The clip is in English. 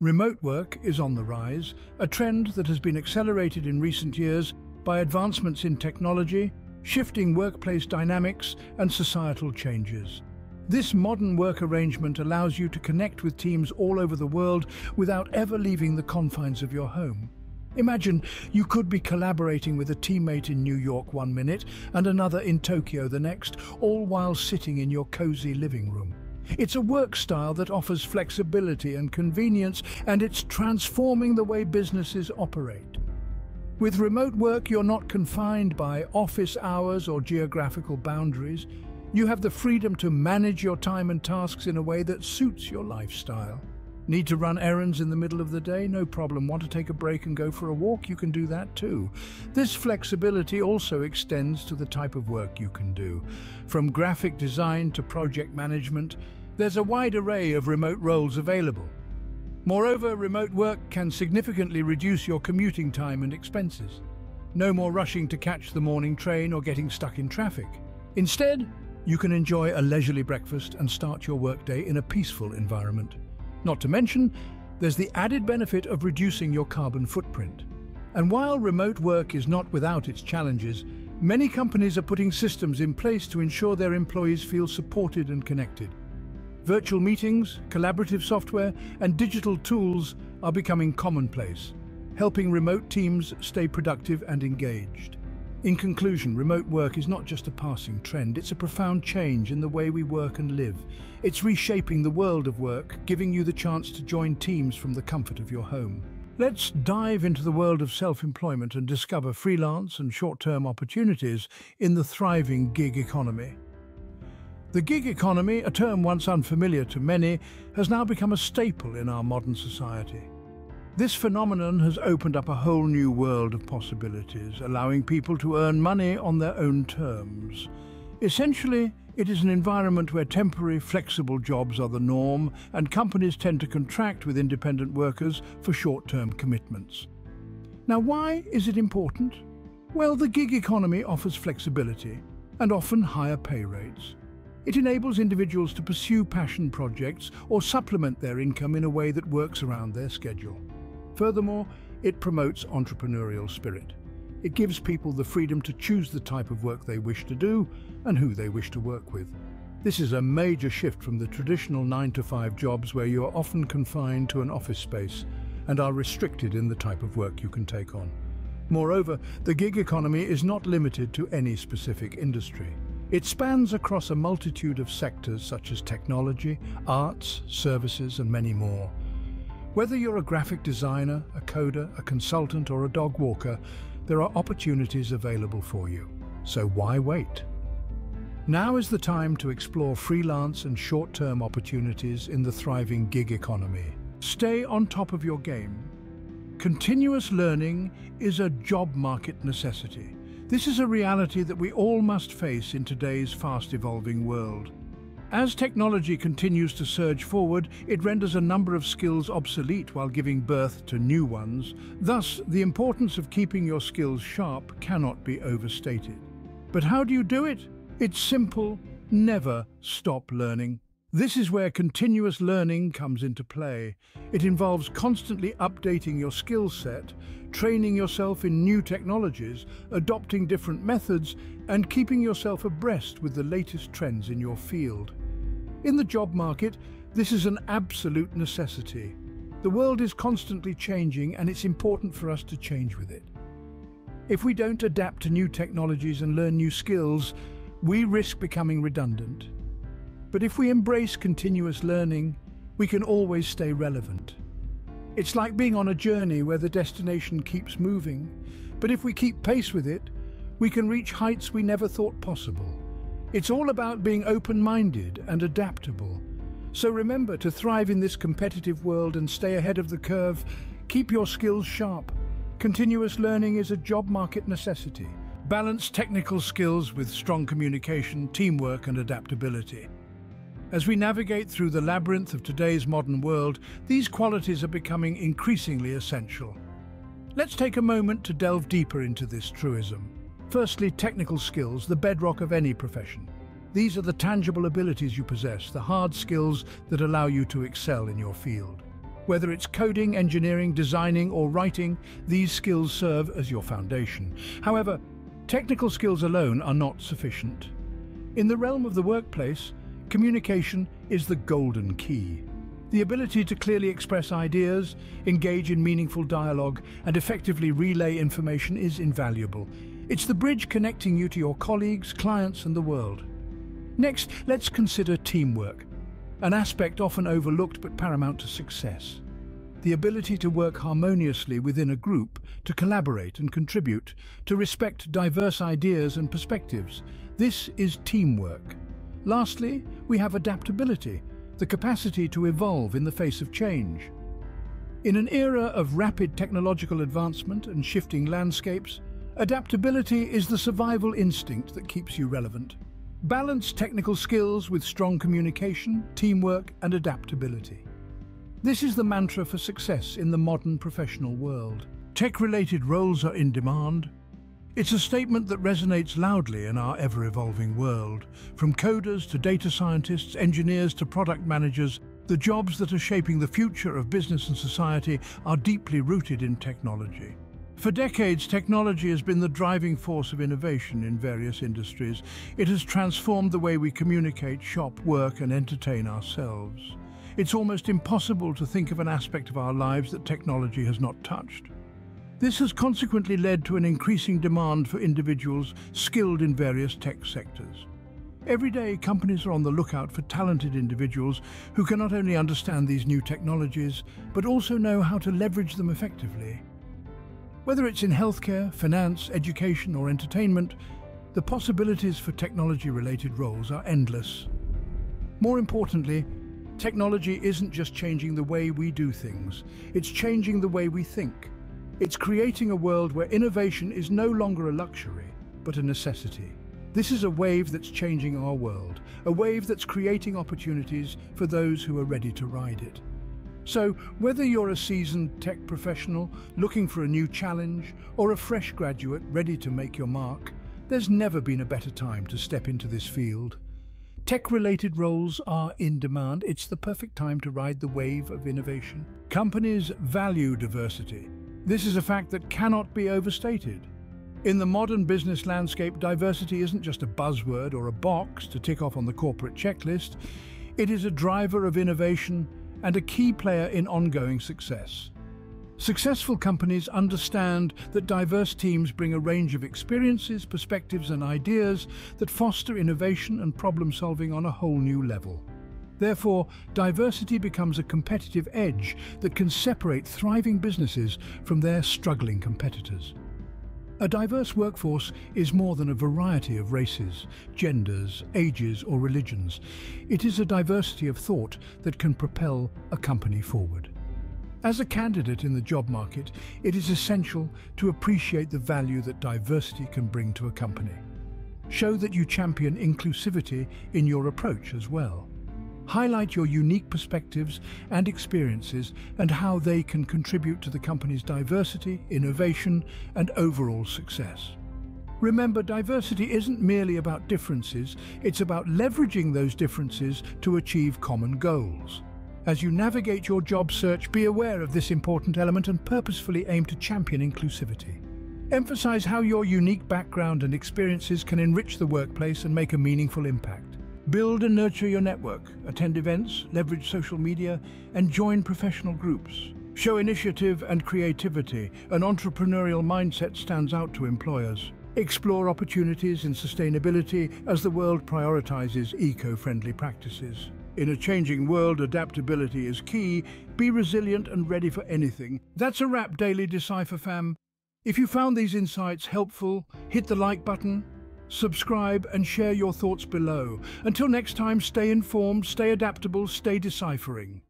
Remote work is on the rise, a trend that has been accelerated in recent years by advancements in technology, shifting workplace dynamics and societal changes. This modern work arrangement allows you to connect with teams all over the world without ever leaving the confines of your home. Imagine you could be collaborating with a teammate in New York one minute and another in Tokyo the next, all while sitting in your cozy living room. It's a work style that offers flexibility and convenience, and it's transforming the way businesses operate. With remote work, you're not confined by office hours or geographical boundaries. You have the freedom to manage your time and tasks in a way that suits your lifestyle. Need to run errands in the middle of the day? No problem. Want to take a break and go for a walk? You can do that too. This flexibility also extends to the type of work you can do. From graphic design to project management, there's a wide array of remote roles available. Moreover, remote work can significantly reduce your commuting time and expenses. No more rushing to catch the morning train or getting stuck in traffic. Instead, you can enjoy a leisurely breakfast and start your workday in a peaceful environment. Not to mention, there's the added benefit of reducing your carbon footprint. And while remote work is not without its challenges, many companies are putting systems in place to ensure their employees feel supported and connected. Virtual meetings, collaborative software and digital tools are becoming commonplace, helping remote teams stay productive and engaged. In conclusion, remote work is not just a passing trend, it's a profound change in the way we work and live. It's reshaping the world of work, giving you the chance to join teams from the comfort of your home. Let's dive into the world of self-employment and discover freelance and short-term opportunities in the thriving gig economy. The gig economy, a term once unfamiliar to many, has now become a staple in our modern society. This phenomenon has opened up a whole new world of possibilities, allowing people to earn money on their own terms. Essentially, it is an environment where temporary, flexible jobs are the norm and companies tend to contract with independent workers for short-term commitments. Now, why is it important? Well, the gig economy offers flexibility and often higher pay rates. It enables individuals to pursue passion projects or supplement their income in a way that works around their schedule. Furthermore, it promotes entrepreneurial spirit. It gives people the freedom to choose the type of work they wish to do and who they wish to work with. This is a major shift from the traditional 9-to-5 jobs where you are often confined to an office space and are restricted in the type of work you can take on. Moreover, the gig economy is not limited to any specific industry. It spans across a multitude of sectors such as technology, arts, services and many more. Whether you're a graphic designer, a coder, a consultant or a dog walker, there are opportunities available for you. So why wait? Now is the time to explore freelance and short-term opportunities in the thriving gig economy. Stay on top of your game. Continuous learning is a job market necessity. This is a reality that we all must face in today's fast-evolving world. As technology continues to surge forward, it renders a number of skills obsolete while giving birth to new ones. Thus, the importance of keeping your skills sharp cannot be overstated. But how do you do it? It's simple. Never stop learning. This is where continuous learning comes into play. It involves constantly updating your skill set, training yourself in new technologies, adopting different methods, and keeping yourself abreast with the latest trends in your field. In the job market, this is an absolute necessity. The world is constantly changing and it's important for us to change with it. If we don't adapt to new technologies and learn new skills, we risk becoming redundant. But if we embrace continuous learning, we can always stay relevant. It's like being on a journey where the destination keeps moving, but if we keep pace with it, we can reach heights we never thought possible. It's all about being open-minded and adaptable. So remember to thrive in this competitive world and stay ahead of the curve. Keep your skills sharp. Continuous learning is a job market necessity. Balance technical skills with strong communication, teamwork and adaptability. As we navigate through the labyrinth of today's modern world, these qualities are becoming increasingly essential. Let's take a moment to delve deeper into this truism. Firstly, technical skills, the bedrock of any profession. These are the tangible abilities you possess, the hard skills that allow you to excel in your field. Whether it's coding, engineering, designing or writing, these skills serve as your foundation. However, technical skills alone are not sufficient. In the realm of the workplace, communication is the golden key. The ability to clearly express ideas, engage in meaningful dialogue and effectively relay information is invaluable. It's the bridge connecting you to your colleagues, clients and the world. Next, let's consider teamwork, an aspect often overlooked but paramount to success. The ability to work harmoniously within a group, to collaborate and contribute, to respect diverse ideas and perspectives. This is teamwork. Lastly, we have adaptability, the capacity to evolve in the face of change. In an era of rapid technological advancement and shifting landscapes, adaptability is the survival instinct that keeps you relevant. Balance technical skills with strong communication, teamwork and adaptability. This is the mantra for success in the modern professional world. Tech-related roles are in demand. It's a statement that resonates loudly in our ever-evolving world. From coders to data scientists, engineers to product managers, the jobs that are shaping the future of business and society are deeply rooted in technology. For decades, technology has been the driving force of innovation in various industries. It has transformed the way we communicate, shop, work and entertain ourselves. It's almost impossible to think of an aspect of our lives that technology has not touched. This has consequently led to an increasing demand for individuals skilled in various tech sectors. Every day, companies are on the lookout for talented individuals who can not only understand these new technologies, but also know how to leverage them effectively. Whether it's in healthcare, finance, education or entertainment, the possibilities for technology-related roles are endless. More importantly, technology isn't just changing the way we do things, it's changing the way we think. It's creating a world where innovation is no longer a luxury, but a necessity. This is a wave that's changing our world, a wave that's creating opportunities for those who are ready to ride it. So, whether you're a seasoned tech professional looking for a new challenge or a fresh graduate ready to make your mark, there's never been a better time to step into this field. Tech-related roles are in demand. It's the perfect time to ride the wave of innovation. Companies value diversity. This is a fact that cannot be overstated. In the modern business landscape, diversity isn't just a buzzword or a box to tick off on the corporate checklist. It is a driver of innovation and a key player in ongoing success. Successful companies understand that diverse teams bring a range of experiences, perspectives and ideas that foster innovation and problem solving on a whole new level. Therefore, diversity becomes a competitive edge that can separate thriving businesses from their struggling competitors. A diverse workforce is more than a variety of races, genders, ages or religions. It is a diversity of thought that can propel a company forward. As a candidate in the job market, it is essential to appreciate the value that diversity can bring to a company. Show that you champion inclusivity in your approach as well. Highlight your unique perspectives and experiences and how they can contribute to the company's diversity, innovation and overall success. Remember, diversity isn't merely about differences, it's about leveraging those differences to achieve common goals. As you navigate your job search, be aware of this important element and purposefully aim to champion inclusivity. Emphasize how your unique background and experiences can enrich the workplace and make a meaningful impact. Build and nurture your network, attend events, leverage social media, and join professional groups. Show initiative and creativity. An entrepreneurial mindset stands out to employers. Explore opportunities in sustainability as the world prioritizes eco-friendly practices. In a changing world, adaptability is key. Be resilient and ready for anything. That's a wrap, Daily Decipher fam. If you found these insights helpful, hit the like button, subscribe and share your thoughts below. Until next time, stay informed, stay adaptable, stay deciphering.